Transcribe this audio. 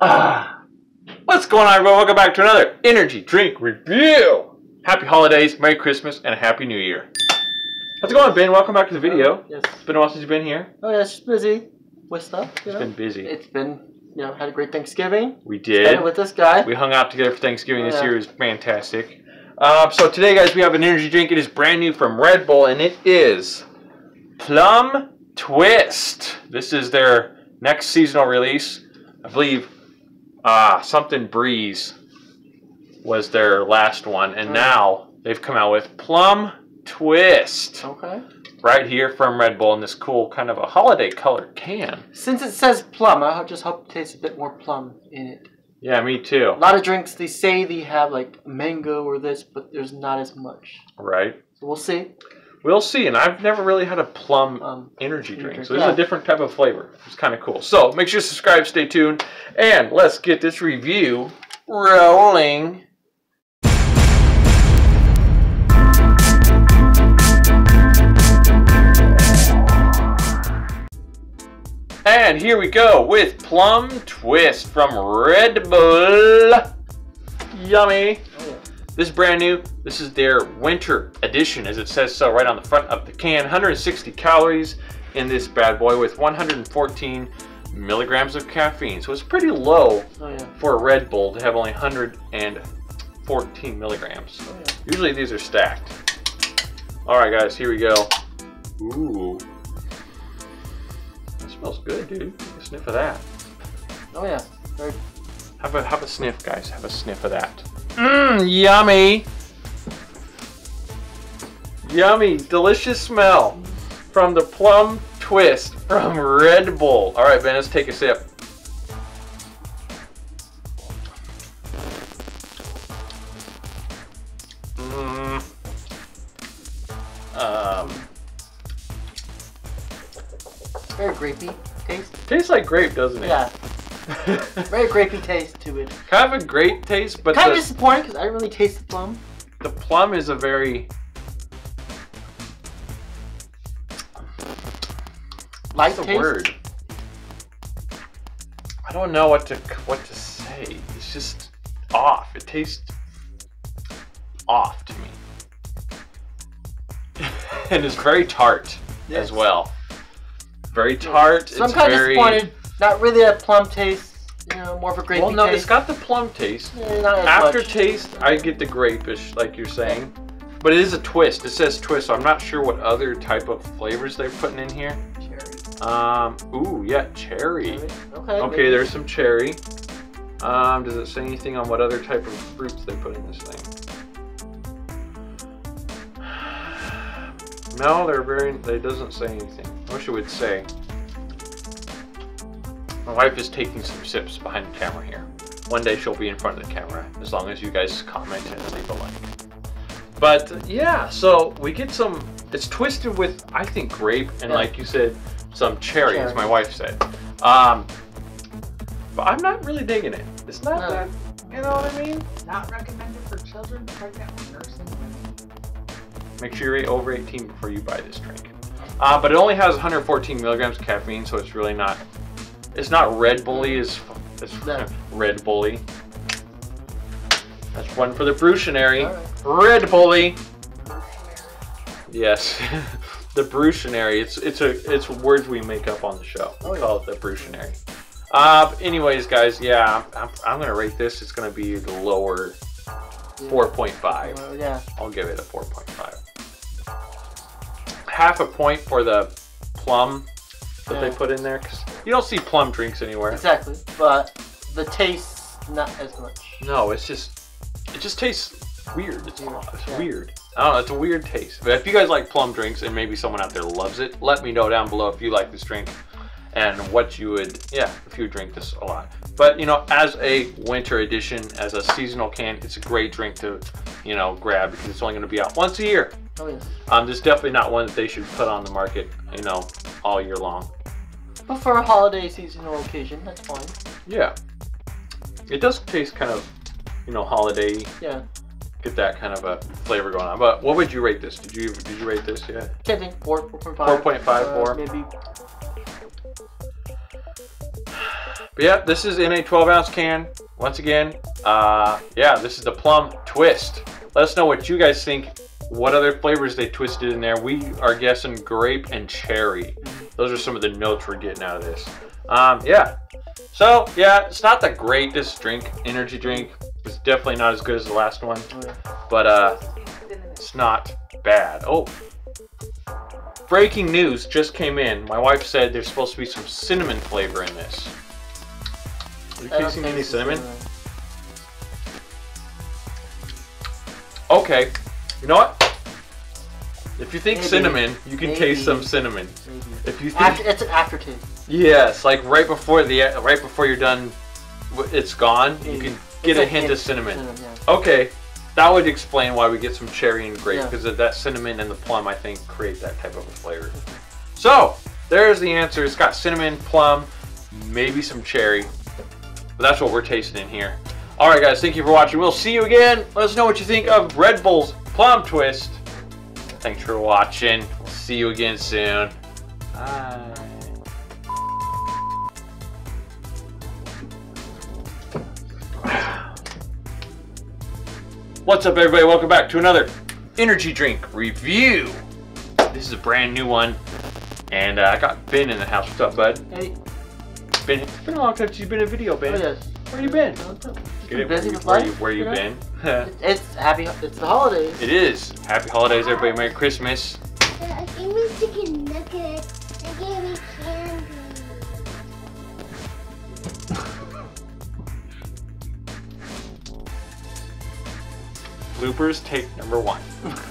Ah. What's going on, everyone? Welcome back to another energy drink review. Happy holidays, Merry Christmas, and a Happy New Year. How's it going, Ben? Welcome back to the video. Yes. It's been a while since you've been here. Oh yeah, it's just busy with stuff. You It's know? been busy. It's been you know had a great Thanksgiving. We Spent did. it with this guy. We hung out together for Thanksgiving this Yeah. year. It was fantastic. Uh, so today, guys, we have an energy drink. It is brand new from Red Bull, and it is Plum Twist. This is their next seasonal release. I believe uh, something Breeze was their last one, and now they've come out with Plum Twist Okay. right here from Red Bull in this cool kind of a holiday colored can. Since it says plum, I just hope it tastes a bit more plum in it. Yeah, me too. A lot of drinks they say they have like mango or this, but there's not as much. Right. So we'll see. We'll see. And I've never really had a plum Um, energy drink. So this is a different type of flavor. It's kind of cool. So make sure to subscribe, stay tuned, and let's get this review rolling. And here we go with Plum Twist from Red Bull. Yummy. This is brand new. This is their winter edition, as it says so right on the front of the can. 160 calories in this bad boy with 114 milligrams of caffeine. So it's pretty low Oh yeah. for a Red Bull to have only 114 milligrams. Oh yeah. Usually these are stacked. All right, guys, here we go. Ooh, that smells good, dude. A sniff of that. Oh yeah. Very Have a have a sniff, guys. Have a sniff of that. Mmm, yummy. Yummy, delicious smell from the plum twist from Red Bull. All right, Ben, let's take a sip. Mmm. Um, very grapey taste. tastes like grape, doesn't it? Yeah. Very grapey taste to it. kind of a grape taste, but Kind the, of disappointing because I didn't really taste the plum. the plum is a very Light What's the taste. word? I don't know what to what to say. It's just off. It tastes off to me, and it's very tart as well. Very tart. So I'm it's kind of very, disappointed. Not really a plum taste. You know, more of a grapey Well, no, taste. it's got the plum taste. Eh, not as much. Aftertaste, I get the grapish, like you're saying, but it is a twist. It says twist, so I'm not sure what other type of flavors they're putting in here. Cherry. Um, ooh, yeah, cherry. Okay. Okay, maybe. there's some cherry. Um, does it say anything on what other type of fruits they put in this thing? No, they're very. It doesn't say anything. I wish it would say. My wife is taking some sips behind the camera here. One day she'll be in front of the camera, as long as you guys comment and leave a like. But yeah, so we get some. It's twisted with, I think, grape and, Yeah. like you said, some cherry, as my wife said. Um, but I'm not really digging it. It's not No. that. You know what I mean? Not recommended for children, pregnant, or nursing women. Make sure you're over 18 before you buy this drink. Uh, but it only has 114 milligrams of caffeine, so it's really not. It's not Red Bully. It's, it's No. Red Bully. That's one for the Brutionary. Alright. Red Bully. Yes, the Brutionary. It's it's a it's words we make up on the show. We Oh, yeah. call it the Brutionary. Uh, anyways, guys, yeah, I'm, I'm, gonna rate this. It's gonna be the lower 4.5. Well, yeah. I'll give it a 4.5. Half a point for the plum that they put in there, because you don't see plum drinks anywhere. Exactly. But the taste, not as much. No, it's just, it just tastes weird. It's, Yeah. it's Yeah. weird. I don't know, it's a weird taste. But if you guys like plum drinks and maybe someone out there loves it, let me know down below if you like this drink and what you would, yeah, if you drink this a lot. But, you know, as a winter edition, as a seasonal can, it's a great drink to, you know, grab because it's only going to be out once a year. Oh yes. Um, this is definitely not one that they should put on the market, you know, all year long. But for a holiday seasonal occasion, that's fine. Yeah. It does taste kind of, you know, holiday. Yeah. Get that kind of a flavor going on. But what would you rate this? Did you did you rate this yet? Same thing. Four, four point five. 4.5, Uh, four. Maybe. But yeah, this is in a 12 ounce can. Once again, uh, yeah, this is the plum twist. Let us know what you guys think. What other flavors they twisted in there? We are guessing grape and cherry. Those are some of the notes we're getting out of this. Um, yeah. So yeah, it's not the greatest drink, energy drink. It's definitely not as good as the last one, but uh, it's not bad. Oh, breaking news just came in. My wife said there's supposed to be some cinnamon flavor in this. Are you tasting any cinnamon? cinnamon. Okay. You know what? If you think Maybe. cinnamon, you can taste some cinnamon. Maybe. If you think After, it's an aftertaste. yes, like right before the right before you're done, it's gone. You can get It's a hint of hint. cinnamon. yeah. Okay, that would explain why we get some cherry and grape because of that cinnamon and the plum. I think create that type of a flavor. So there's the answer. It's got cinnamon, plum, maybe some cherry. But that's what we're tasting in here. All right, guys. Thank you for watching. We'll see you again. Let us know what you think of Red Bull's Plum Twist. Thanks for watching. We'll see you again soon. Bye. What's up, everybody? Welcome back to another energy drink review. This is a brand new one, and uh, I got Ben in the house. What's up, bud? Hey, Ben, it's been a long time since you've been in a video, oh, Ben. yes. Where you been? Get it? been Where busy you, where you, where you been? It's happy. It's the holidays. it is. Happy holidays, everybody. Merry Christmas. I gave me chicken nuggets. I gave me candy. Bloopers take number one.